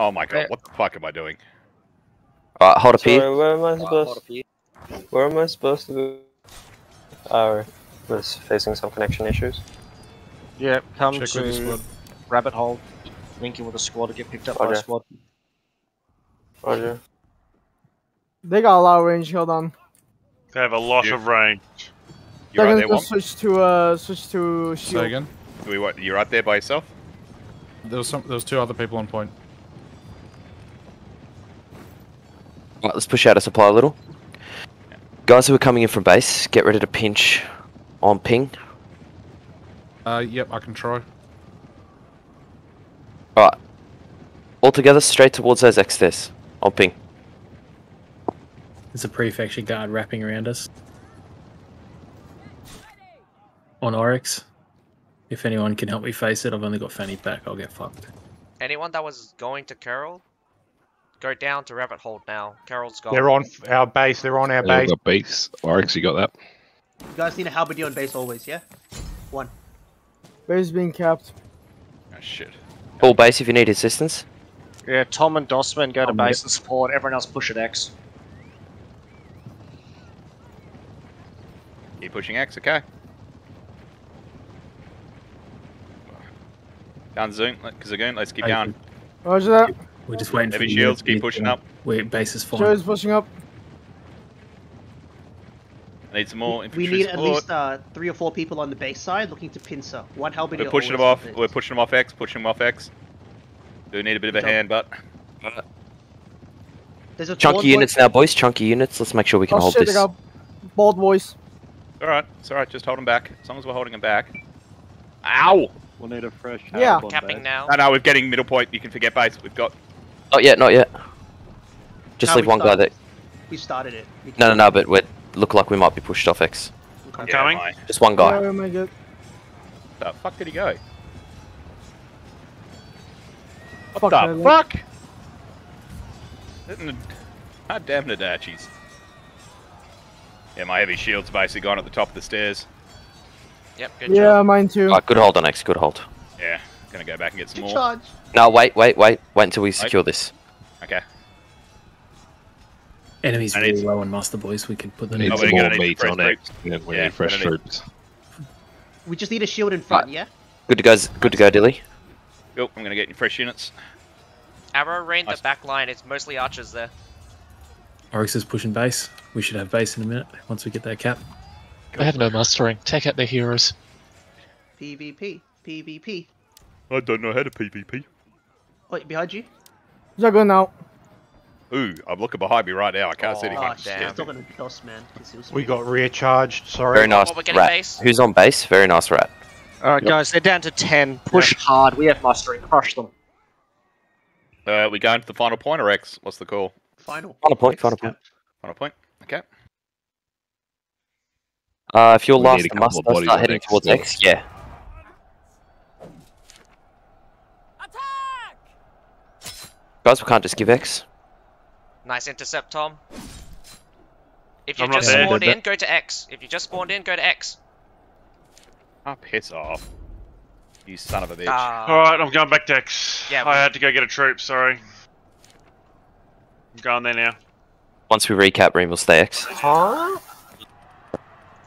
Oh my god, what the fuck am I doing? Alright, hold up Sorry, where am I supposed? up here. Where am I supposed to go? Oh, was facing some connection issues. Yeah, come Check to squad. rabbit hole. Link in with a squad to get picked up by a Roger. squad. Roger. They got a lot of range. Hold on. They have a lot You- of range. You're They're right gonna there, switch to uh switch to Say shield. again. Do we what? You're right there by yourself? There was some. There was two other people on point. Right, let's push out a supply a little. Guys who are coming in from base, get ready to pinch on ping. Uh, yep, I can try. Alright. All together, straight towards those X stairs. On ping. There's a prefecture guard wrapping around us. On Oryx. If anyone can help me face it, I've only got Fanny back, I'll get fucked. Anyone that was going to Carol, go down to Rabbit hole now. Carol's gone. They're on our base. They're on our Yeah, we've base. got base. Oryx, you got that? You guys need a halberdier on base always, yeah? One. Base being capped. Oh shit. Full base if you need assistance. Yeah, Tom and Dossman go to I'm base and support. Everyone else push at X. Keep pushing X, okay? Down Zoom, Zagoon, let's keep going. Roger that. We're just waiting Heavy for shields, you. keep pushing up. Wait, base is fine. Joe's pushing up. I need some more We infantry need at least uh, three or four people on the base side looking to pincer. One halberdier. We're pushing them off. We're pushing them off X. Pushing them off X. Do need a bit of a job. hand, but There's a Chunky tall units now, boys. Chunky units. Let's make sure we can Oh hold shit, they this. got bold voice. it's all right. It's all right. Just hold them back. As long as we're holding them back. Ow! We'll need a fresh Yeah. Arab on Capping base. now. No, no, we're getting middle point. You can forget base. We've got. Not yet, not yet. Just No, leave we one guy started- that. We started it. We No, no, no, but we look like we might be pushed off X. I'm Yeah, coming. my- Just one guy. Oh my god. Where The fuck did he go? What Fuck, the man. fuck? Hitting the- God damn Nodachis. Yeah, my heavy shield's basically gone at the top of the stairs. Yep, good Yeah, job. mine too. Alright, good hold on X. Good hold. Yeah, gonna go back and get some Good more. charge. No, wait, wait, wait. Wait until we secure this. Okay. Enemies I really need- low on master boys, we can put them We in. need Oh, some we're more gonna meat on X. Yeah, we Yeah, need fresh we're need- troops. We just need a shield in front, yeah? Good to go. Good to go, Dilly. Cool, I'm gonna get you fresh units. Arrow rain, the back line. It's mostly archers there. Oryx is pushing base. We should have base in a minute once we get that cap. They have no mustering. Take out their heroes. PvP. PvP. I don't know how to PvP. Wait, behind you? Juggle now. Ooh, I'm looking behind me right now. I can't see Oh, anything. Oh, shit. damn. It's not gonna DOS, man. 'cause he We got rear charged. Sorry. Very nice What, we're rat. base? Who's on base? Very nice rat. Alright, guys, they're down to 10. Push hard. We have mustering. Crush them. Uh, we going to the final point or X? What's the call? Final. Final point, final point. Final point. Okay. Uh, if you're We last need a to couple of muster, start heading X towards still. X. Yeah. Guys, we can't just give X. Nice intercept, Tom. If you I'm not just there. spawned in, go to X. If you just spawned in, go to X. Ah, piss off. You son of a bitch. Ah. Alright, I'm going back to X. Yeah, I had to go get a troop, sorry. I'm going there now. Once we recap, Reem will stay X. Huh?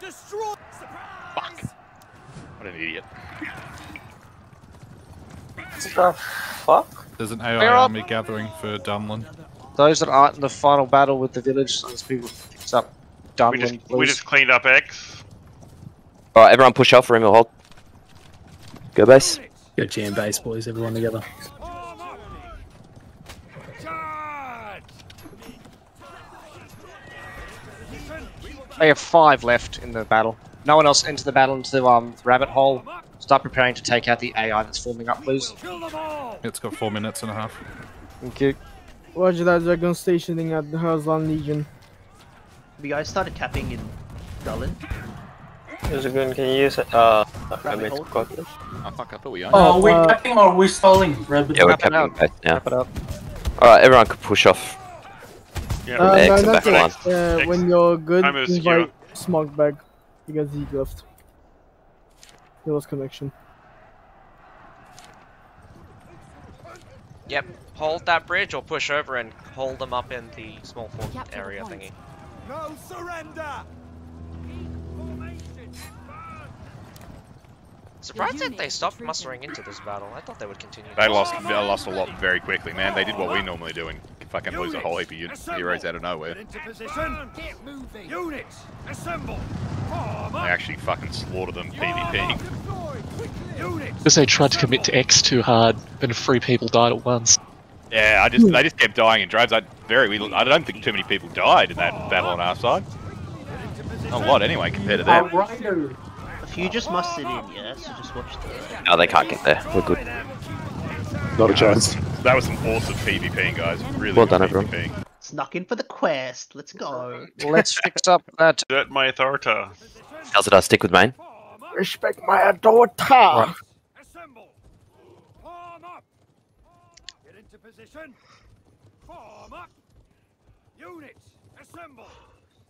Fuck. What an idiot. What the fuck? There's an AI Clear up. army gathering for Dunlin. Those that aren't in the final battle with the village, those people picks up We just, we just cleaned up X. Alright, everyone push off. Reem will hold. Go base. Go jam base, boys, everyone together. They have five left in the battle. No one else enter the battle into um, rabbit hole. Start preparing to take out the AI that's forming up, please. It's got four minutes and a half. Thank you. Roger that. Dragon stationing at the Herzland Legion. We guys started capping in Dublin. There's a gun. Can you use it? Uh, I Rabbit made hole. got this. Oh fuck, I thought we owned Oh, it. we uh, capping or we're stalling? Rabbit. Yeah, we're Wrap it capping up. base now. Wrap it up. Alright, everyone can push off. Yeah. Uh, X no, and not back yet. line. Uh, X. when you're good, I'm a secure. invite Smog back. You got Z left. He lost connection. Yep. hold that bridge or push over and hold them up in the small fort Capture area thingy. No surrender! Surprised that they stopped mustering into this battle. I thought they would continue. They lost, they lost a lot very quickly, man. They did what we normally do and fucking lose a whole heap of u- heroes out of nowhere. Position! Get moving! Units, assemble! Form They actually fucking slaughtered them PvP. Because they tried to commit to X too hard, and three people died at once. Yeah, I just they just kept dying in droves. I very I don't think too many people died in that battle on our side. Not a lot anyway compared to them. A few just mustered in, yeah, so just watch the... No, they can't get there. We're good. Not a chance. That was some awesome PvPing, guys. Really Well good done, everyone. PvPing. Snuck in for the quest, let's go. Let's fix up that. Exert my authority. How's it? I stick with mine. Respect my daughter. Assemble! Form up! Get into position! Form up! Units, assemble!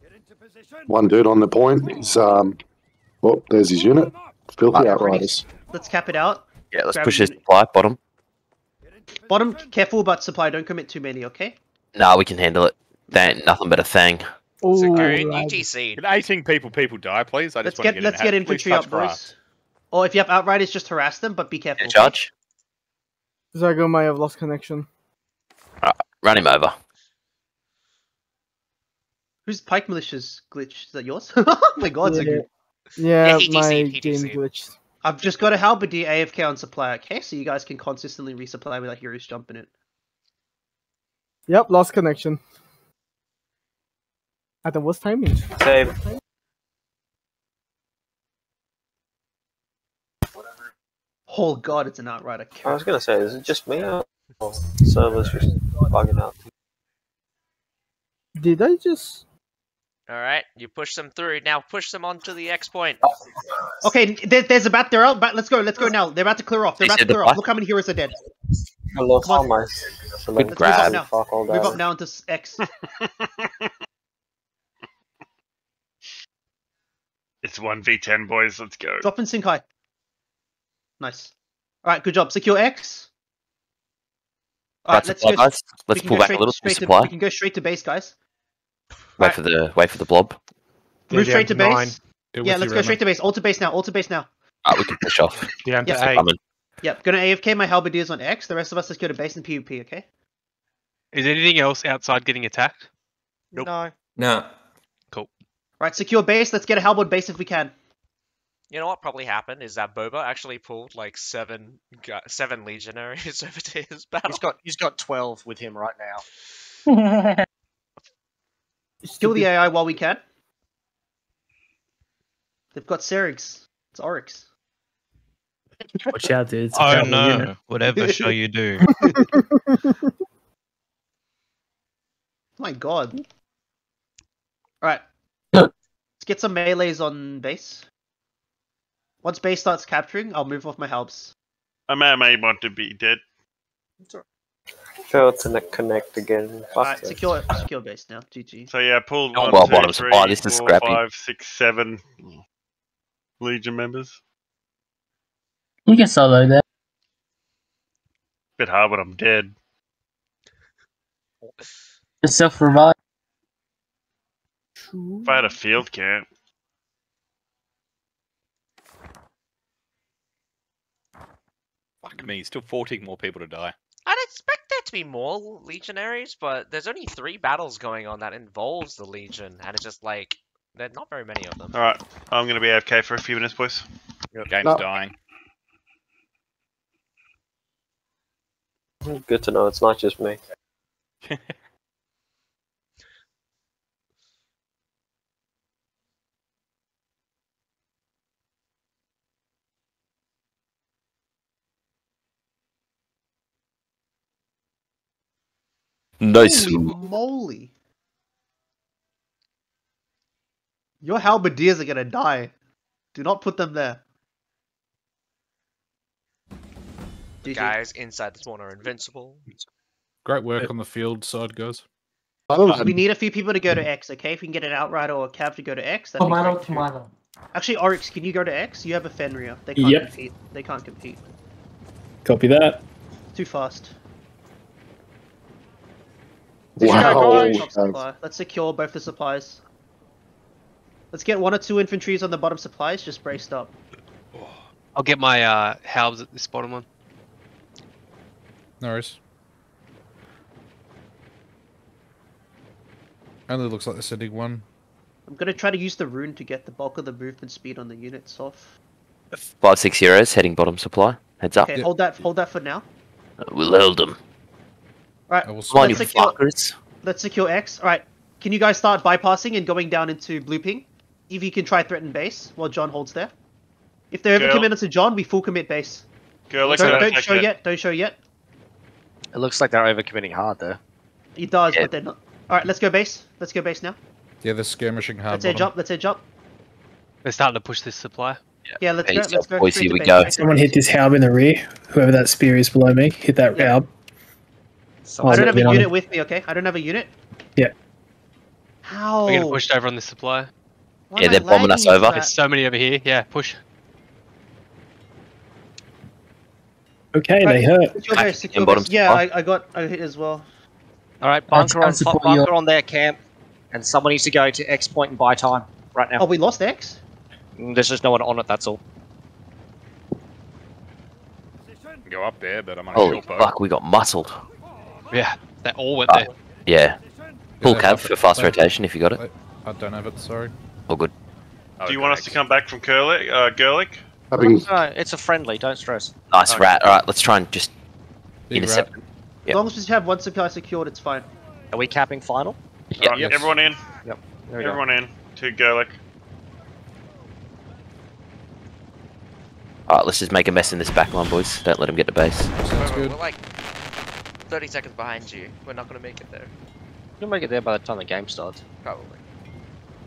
Get into position! One dude on the point is um. Oh, there's his unit. Filthy Outriders. Let's cap it out. Yeah, let's Grab push a this supply bottom. Bottom, careful about supply, don't commit too many, okay? Nah, we can handle it. They ain't nothing but a thing. Oh, Secure lad. UTC. Can 18 people people die, please? I Let's just want get to get let's in get and have- infantry please up, touch boys. grass. Or if you have outriders, just harass them, but be careful. In okay? charge. Zago may have lost connection. Run him over. Who's Pike Militia's glitch? Is that yours? oh my god, yeah, Zagu. yeah, he my DC'd, game DC'd. glitched. I've just got a halberdier AFK on supply, okay? So you guys can consistently resupply without heroes jumping it. Yep, lost connection. At the worst timing. Save. Oh god, it's an outrider. I was gonna say, is it just me or or servers just bugging out? Did I just? Alright, you push them through. Now push them onto the X point. Okay, there, there's a bat. They're out. Bat, let's go. Let's go now. They're about to clear off. They're about to clear off. Look how many heroes are dead. I lost Come on. all my Let's move grab. up now. fuck all Move up that. now into s- X. It's 1v10, boys. Let's go. Drop and sink high. Nice. All right, good job. Secure X. All right, Right, let's supply, go. guys. Let's pull back straight, a little. Straight to, Supply. we can go straight to base, guys. Wait Right. for the wait for the blob. Move straight to base. Yeah, let's you, go straight to base. All to base now. All to base now. Alright, we can push off. Down to Yeah. eight. Coming. Yep. Gonna AFK my halberdiers on X. The rest of us let's go to base and PvP. Okay. Is anything else outside getting attacked? Nope. No. No. Cool. Right, secure base. Let's get a halberd base if we can. You know what probably happened is that Boba actually pulled like seven seven legionaries over to his battle. He's got he's got twelve with him right now. Kill the AI while we can. They've got Serix. It's Oryx. Watch out, dude. It's a Oh cavalry no! unit. Whatever shall you do? My god. Alright. Let's get some melees on base. Once base starts capturing, I'll move off my helps. I may, I may want to be dead. Failed to connect again. Fuck Alright, secure secure base now. GG. So yeah, pulled Oh, one, well, two, bottom three, supply, this is four, scrappy. five, six, seven Legion members. You can solo that. Bit hard when I'm dead. Self revive. If I had a field camp, Fuck me, still 14 more people to die. I'd expect there to be more legionaries, but there's only three battles going on that involves the legion, and it's just like there's not very many of them. alright, I'm gonna be AFK for a few minutes, boys. Game's No. dying. Good to know it's not just me. Nice. Holy moly. Your halberdiers are gonna die. Do not put them there. The guys inside this one are invincible. Great work on the field side, guys. We need a few people to go to X, okay? If we can get an outrider or a cav to go to X, that'd be Tomato, great tomato. Actually, Oryx, can you go to X? You have a Fenrir. They can't Yep. compete. They can't compete. Copy that. Too fast. Wow. Top Let's secure both the supplies. Let's get one or two infantries on the bottom supplies just braced up. I'll get my uh, halbs at this bottom one. No worries. Only looks like they're sending one. I'm gonna try to use the rune to get the bulk of the movement speed on the units off. Five six heroes heading bottom supply. Heads up. Okay, hold that hold that for now. Uh, we'll hold them. Alright, Come on, you let's secure, fuckers. let's secure X. Alright, can you guys start bypassing and going down into blue ping? Evie can try threaten base while John holds there. If they Girl. overcommit onto John, we full commit base. Girl, don't don't show it. yet, don't show yet. It looks like they're overcommitting hard though. He does, but they're not. Alright, let's go base. Let's go base now. Yeah, they're skirmishing hard. Let's edge bottom. up, let's edge up. They're starting to push this supply. Yeah, let's go, Peace let's go. boys, here we go. Someone hit this halb in the rear. Whoever that spear is below me, hit that Yeah. halb. I don't have a Get on unit with me, okay? I don't have a unit. Yeah. How? We're getting pushed over on this supply. Why Yeah, they're bombing us over. There's so many over here. Yeah, push. Okay, they hurt. Secure base, in bottom. Yeah. I, I got I hit as well. Alright, Let's bunker on bunker your- on their camp, and someone needs to go to X point and buy time right now. Oh, we lost X? Mm, There's just no one on it, that's all. Go up there, but I'm on a Holy fuck, we got muscled. Yeah, they all went Oh, there. yeah. Full Yeah, cab for fast buff- rotation if you got it. I, I don't have it, sorry. All good. Oh, Do you want us to come back from Curlick, uh, Gerlich? Having No, it's a friendly, don't stress. Nice Okay. rat. Alright, let's try and just Big intercept. rat. Yep. As long as we have one supply secured, it's fine. Are we capping final? Yep. Right, everyone in. Yep. There we go. Everyone in to Gerlich. Alright, let's just make a mess in this back line, boys. Don't let them get to base. Sounds We're, good. we're like 30 seconds behind you. We're not gonna make it there. You'll make it there by the time the game starts. Probably.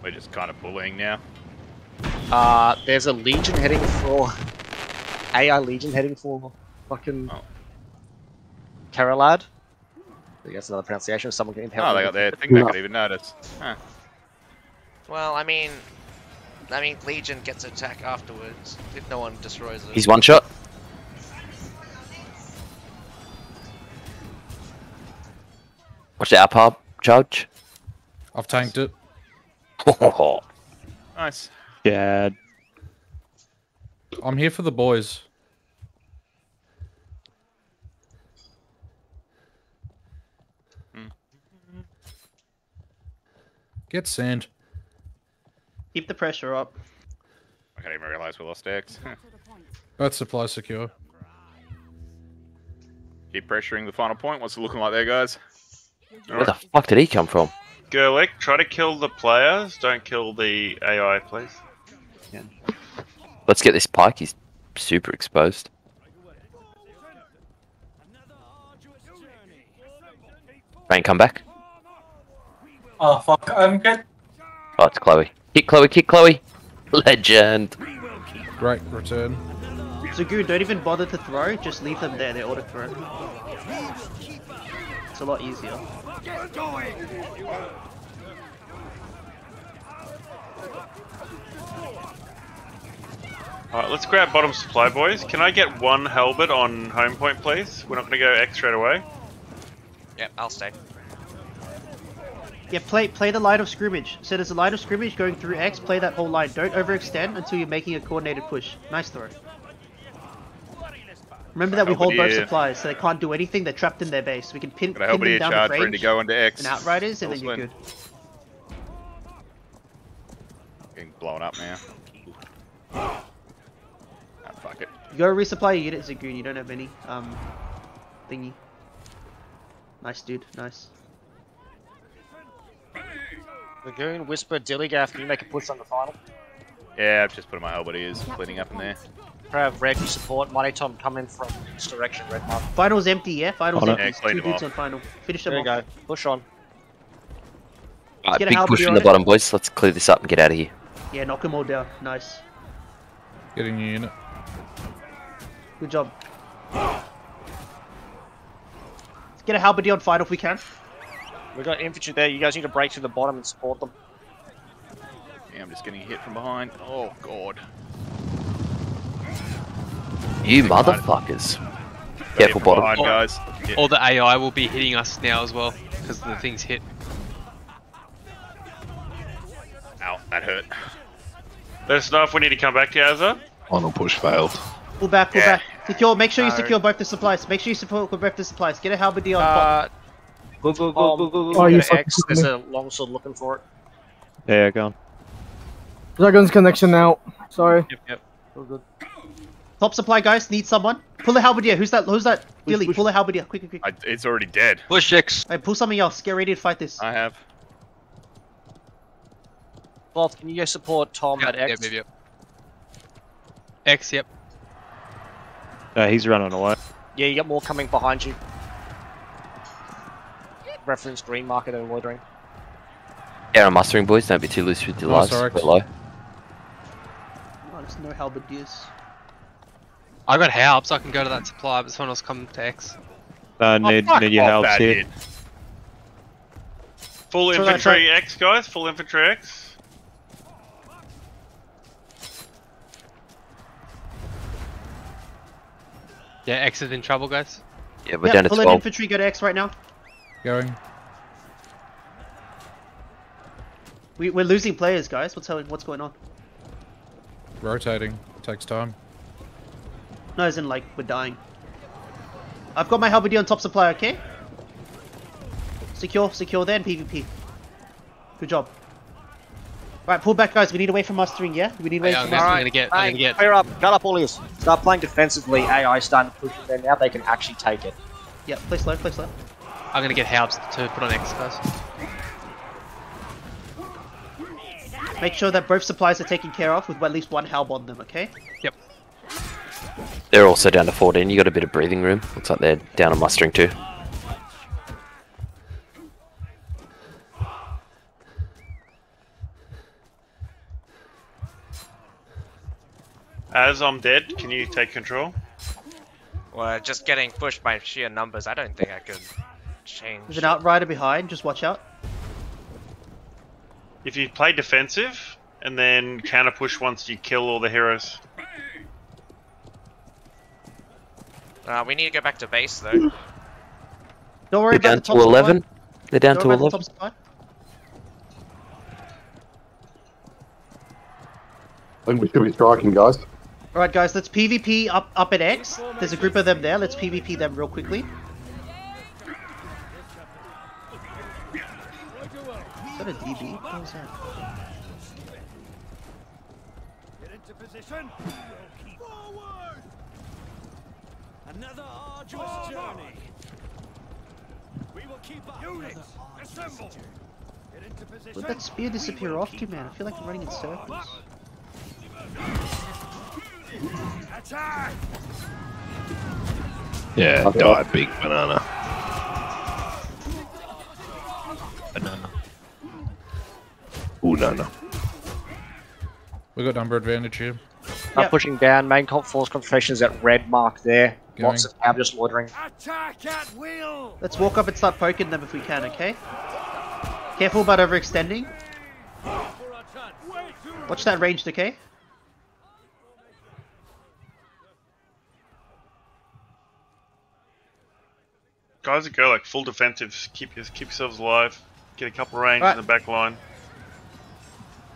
We're just kind of bullying now. Uh, there's a legion heading for AI legion heading for fucking Oh. Karalad. I think that's another pronunciation. Someone can help. Oh, they got with their it. thing they No. could even notice. Huh. Well, I mean, I mean, Legion gets attack afterwards if no one destroys it. He's one shot. Watch the pub charge. I've tanked it. Nice. Yeah. I'm here for the boys. Hmm. Get sand. Keep the pressure up. I can't even realize we lost X. Both supplies secure. Keep pressuring the final point. What's it looking like there, guys? Where the fuck did he come from? Gerlich, try to kill the players. Don't kill the AI, please. Let's get this pike. He's super exposed. Rain, come back. Oh fuck, I'm good. Oh, it's Chloe. Kick Chloe, kick Chloe. Legend. Great return. Zagoon, don't even bother to throw, just leave them there, They're auto throw. It's a lot easier. Get going! Alright, let's grab bottom supply, boys. Can I get one halberd on home point, please? We're not going to go X straight away. Yep, I'll stay. Yeah, play play the line of scrimmage. So there's a line of scrimmage going through X, play that whole line. Don't overextend until you're making a coordinated push. Nice throw. Remember that we hold both supplies, so they can't do anything, they're trapped in their base. We can pin, Got a pin them Halberdier down charge with ready to go into X. and outriders, and then you're Elsewhere. good. Getting blown up now. Fuck it. You gotta resupply your unit, Zagoon, you don't have any, um, thingy. Nice, dude, nice. Lagoon, Whisper, Dillygaff, can you make a push on the final? Yeah, I've just put my Halberdiers cleaning up in there. Have Red support, Mighty Tom come in from this direction, Red Mark. Final's empty, yeah? Final's On empty. Yeah, clean Two them dudes off. on final. Finish them There you go. Push on. Alright, Get a big push from the bottom, boys. Let's clear this up and get out of here. Yeah, knock them all down. Nice. Getting your unit. Good job. Let's get a halberdier on final if we can. We've got infantry there, you guys need to break through the bottom and support them. Yeah, I'm just getting hit from behind. Oh, God. You motherfuckers. Careful bottom. Behind, guys. Yeah. Or the AI will be hitting us now as well because the things hit. Ow, that hurt. Let us know if we need to come back to Azza. Final push failed. Pull back, pull Yeah. back. Secure. Make sure you No. secure both the supplies. Make sure you secure both the supplies. Get a halberdier on Uh, top. go, go, go, go, go, go. Oh, you go X. took There's me. a longsword looking for it. Yeah, go on. Dragon's connection now. Sorry. Yep, yep. All good. Top supply guys need someone. Pull a halberdier. Who's that? Who's that? Dilly, pull a halberdier. Quick, quick, quick. I, it's already dead. Push X. Hey, pull something else. Get ready to fight this. I have. Both, can you go support Tom Yep, at X? yep, yep, yep. X, yep. Uh, he's running away. Yeah, you got more coming behind you. Reference green market and loitering. Yeah, I'm mustering, boys. Don't be too loose with your Oh, lives. sorry. Quite low. Oh, there's no halberdiers. I got help, so I can go to that supply, but someone else come to X. Uh, need, need your off, help here. hit. Full So infantry X, guys. Full infantry X. Yeah, X is in trouble, guys. Yeah, we're Yeah, down to pull in 12. infantry. Go to X right now. Going. We, we're losing players, guys. What's happening? What's going on? Rotating. Takes time. No, as in like we're dying. I've got my halberdier on top supply. Okay. Secure, secure. Then PvP. Good job. Right, pull back, guys. We need away from mustering. Yeah, we need away Yeah, I'm from gonna, I'm mustering. gonna get. I'm Hey, gonna get. clear up. Cut up all yours. Start playing defensively. AI starting to push it there. Now they can actually take it. Yeah, play slow, play slow. I'm gonna get Halbs to put on X, guys. Make sure that both supplies are taken care of with at least one halb on them. Okay. Yep. They're also down to 14. You got a bit of breathing room. Looks like they're down on mustering too. As I'm dead, can you take control? Well, just getting pushed by sheer numbers, I don't think I could change. There's an outrider behind. Just watch out. If you play defensive and then counter push once you kill all the heroes. Uh, we need to go back to base though. Don't worry They're about down the to 11. supply. They're down Don't to 11. the top supply. I think we should be striking, guys. All right, guys. Let's PvP up up at X. There's a group of them there. Let's PvP them real quickly. Is that a DB? What was that? Get into position. Forward. Another arduous journey. We will keep up. Units, assemble. Get into position. Where'd that spear disappear off to, man? I feel like I'm running in circles. Attack. Yeah, Okay. die, big banana. Banana. Ooh, no, no. We got number advantage here. Start pushing down. Main con- force concentration is at red mark there. Going. Lots of ab just loitering. Attack at will. Let's walk up and start poking them if we can, okay? Careful about overextending. Watch that ranged, okay? Guys that go like full defensive, keep your, keep yourselves alive. Get a couple range Right. in the back line.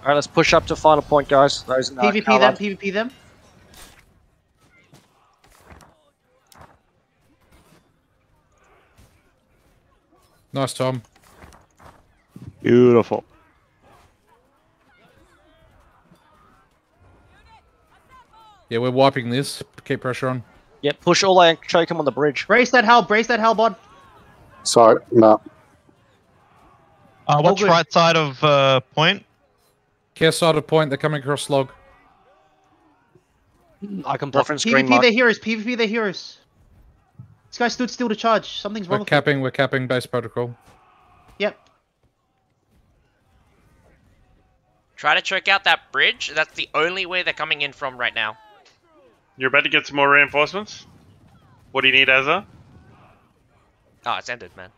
Alright, let's push up to final point, guys. Those in uh, PvP cover. them, PvP them. Nice, Tom. Beautiful. Yeah, we're wiping this. Keep pressure on. Yeah, push all and choke him on the bridge. Brace that hell, brace that hell, bod. Sorry, no. Uh, All what's good. right side of uh, point? Care side of point. They're coming across log. I can block. Reference green PvP mark. their heroes, PvP their heroes. This guy stood still to charge. Something's wrong We're with him. capping. We're capping base protocol. Yep. Try to choke out that bridge. That's the only way they're coming in from right now. You're about to get some more reinforcements? What do you need, Azza? Oh, it's ended, man.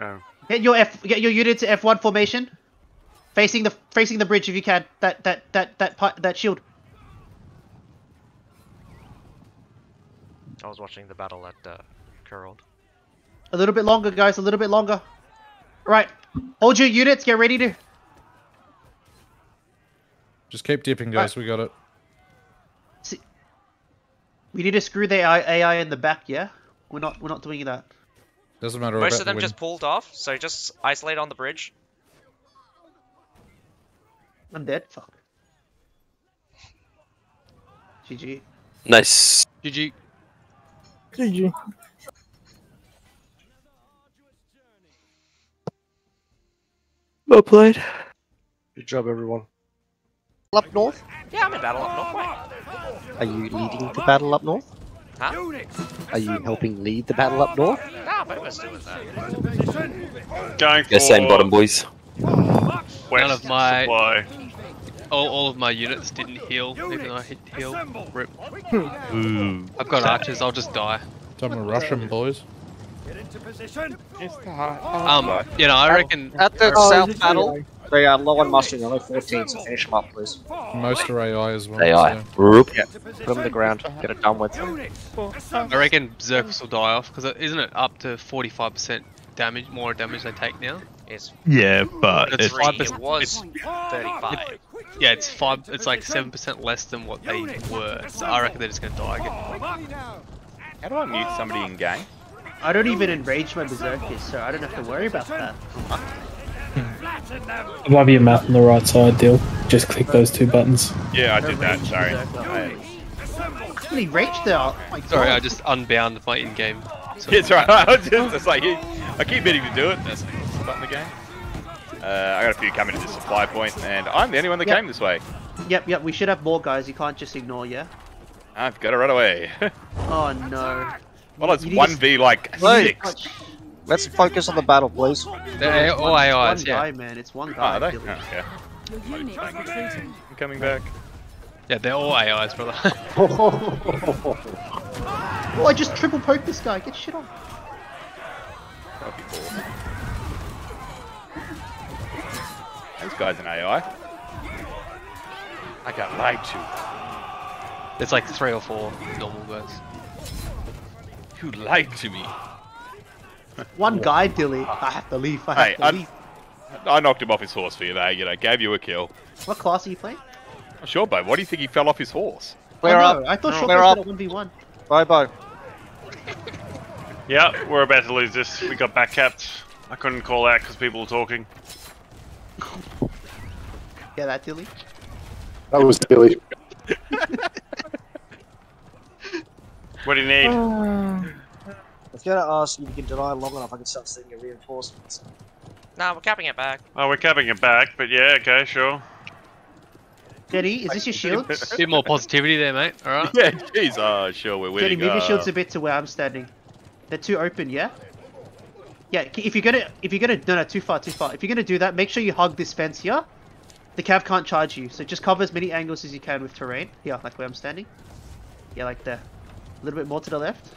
Oh. Get your F get your unit to F1 formation. Facing the facing the bridge if you can. That that that that pi- that shield. I was watching the battle at uh, Curled. A little bit longer, guys. A little bit longer. Right. Hold your units. Get ready to. Just keep dipping, guys. We got it. We need to screw the AI, AI in the back. Yeah. We're not. We're not doing that. Doesn't matter. Most of them the just pulled off, so just isolate on the bridge. I'm dead. Fuck. GG. Nice. GG. GG. Well played. Good job, everyone. Up north? Yeah, I'm in battle up north. Are you leading the battle up north? Huh? Are you helping lead the battle up north? Nah, Boba's doing that. Going for Yeah, same bottom, boys. West None of my supply. all, all of my units didn't heal, even though I hit heal. Rip. Ooh. I've got archers. I'll just die. Time to rush them, boys. Get into position. Um, you know, I reckon At the Oh, south battle, AI? They are low on mustard, only 14, so finish them up, please. Most are AI as well. AI. so- Yeah, put them to the ground, get it done with. I reckon Zerkus will die off because isn't it up to 45% damage, more damage they take now? It's Yeah, but It's it's, five It percent- was 35. Yeah, it's five. It's like seven percent less than what they were. So I reckon they're just gonna die again. How do I mute somebody in game? I don't even enrage my berserkers, so I don't have to worry about that. There might be a map on the right side, Dill. Just click those two buttons. Yeah, I did that. Sorry. How many rage there are? Oh Sorry, I just unbound my in-game. So Yeah, it's right. I was just it's like I keep meaning to do it. That's the button the game. Uh, I got a few coming to the supply point, and I'm the only one that Yep. came this way. Yep, yep. We should have more guys. You can't just ignore, yeah. I've got to run away. Oh no. well, it's 1v, like Hey. six. Let's focus on the battle, please. they're all It's AIs, one yeah. guy, man. It's one Oh, guy. are they? Billy. Oh, okay. Your unit is retreating. I'm coming back. Yeah, they're all AIs, brother. Oh, I just triple poked this guy. Get shit on. Copy four. This guy's an AI. I got lied to. It's like three or four normal guys. You lied to me. One guy, Dilly. I have to leave. I have Hey, to I, leave. I knocked him off his horse for you there, you know, gave you a kill. What class are you playing? Sure, babe, why do you think he fell off his horse? Clear oh, up. no, I thought Clear Short up. said a 1v1. Bobo. Yeah, we're about to lose this. We got back capped. I couldn't call out because people were talking. Yeah, that Dilly. That was Dilly. What do you need? I was gonna ask if you can deny long enough, I can start sending you reinforcements. Nah, we're capping it back. Oh, we're capping it back, but yeah, okay, sure. Jetty, is this your shields? Bit more positivity there, mate. All right. Yeah, jeez, uh, sure, we're Jetty, winning. move your uh, shields a bit to where I'm standing. They're too open, yeah? Yeah, if you're gonna, if you're gonna, no, no, too far, too far. If you're gonna do that, make sure you hug this fence here. The cav can't charge you, so just cover as many angles as you can with terrain. Yeah, like where I'm standing. Yeah, like there. A little bit more to the left.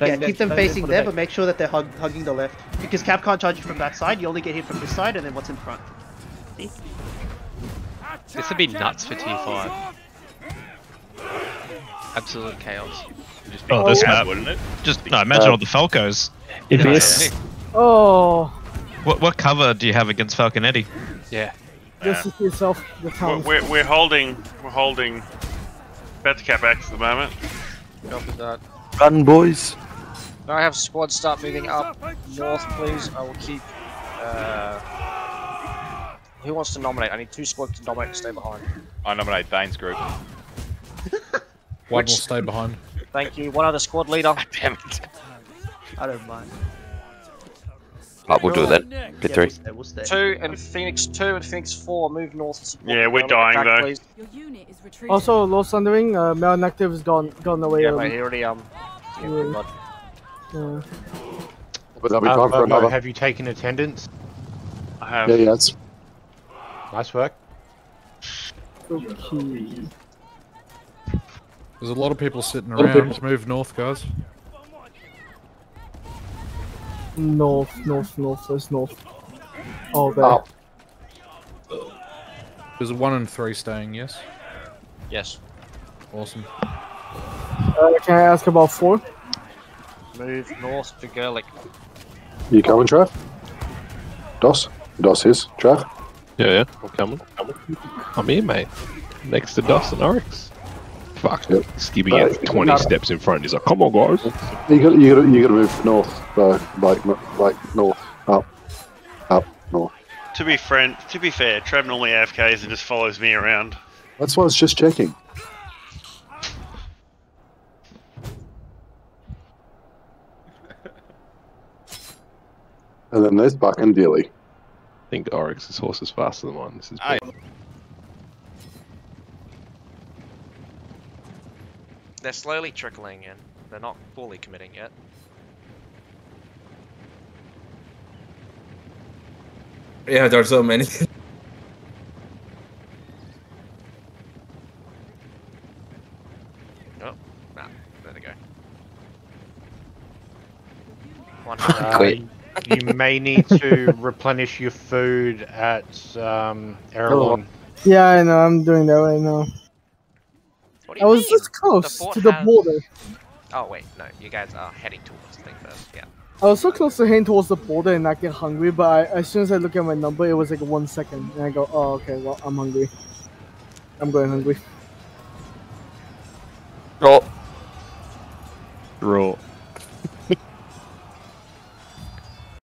Yeah, keep them facing there, but make sure that they're hug hugging the left. Because cav can't charge you from that side, you only get hit from this side, and then what's in front. See? This would be nuts for T5. Absolute chaos. Just Oh, this bad, map. wouldn't it? Just no. Imagine all the Falcos. If Yeah, it's Oh, What what cover do you have against Falconetti? Yeah. just to yourself, the We're, we're, we're holding, we're holding. About to cap X at the moment. Copy that. Run, boys. Now I have squad start moving up north, please? I will keep. Uh, who wants to nominate? I need two squads to nominate to stay behind. I nominate Thane's group. One will stay behind. Thank you. One other squad leader. Damn it. I don't mind. Right, we'll do it then. Bit Yeah, three. we'll stay, we'll stay. Two and Phoenix two and Phoenix four. Move north. support Yeah, we're Roman dying, attack, though. please. Your unit is retreating. Also, Low Sundering, uh, Melon Active has gone gone away Yeah, early. mate. He already um. Yeah, Yeah. But that'll be Uh, for Bobo, another. Have you taken attendance? I have. Yeah, yes. Nice work. Okay. There's a lot of people sitting Lot of around. Move north, guys. North, north, north, there's north. Oh, there. Up. There's one and three staying, yes? Yes. Awesome. Uh, can I ask about four? Move north to Gerlich. You coming, Trav? Dos? Dos is. Trav? Yeah, yeah. I'm coming. I'm coming. I'm here, mate. Next to Dos and Oryx. Fuck. Skibby Right. gets 20 steps in front. He's like, come on, guys. You got you got you got to move north, uh, like like north, up, up, north. To be friend, to be fair, Trav normally AFKs and just follows me around. That's why I was just checking. And then there's Buck and Dilly. I think Oryx's horse is faster than mine. This is They're slowly trickling in. They're not fully committing yet. Yeah, there are so many. Oh, nah, there they go. One Uh, you may need to replenish your food at um, Erewhon. Yeah, I know. I'm doing that right now. I was just this close the to the has... border. Oh wait, no, you guys are heading towards the thing first, yeah. I was so close to heading towards the border and not get hungry, but I, as soon as I look at my number, it was like one second, and I go, oh, okay, well, I'm hungry. I'm going hungry. Roll. Roll.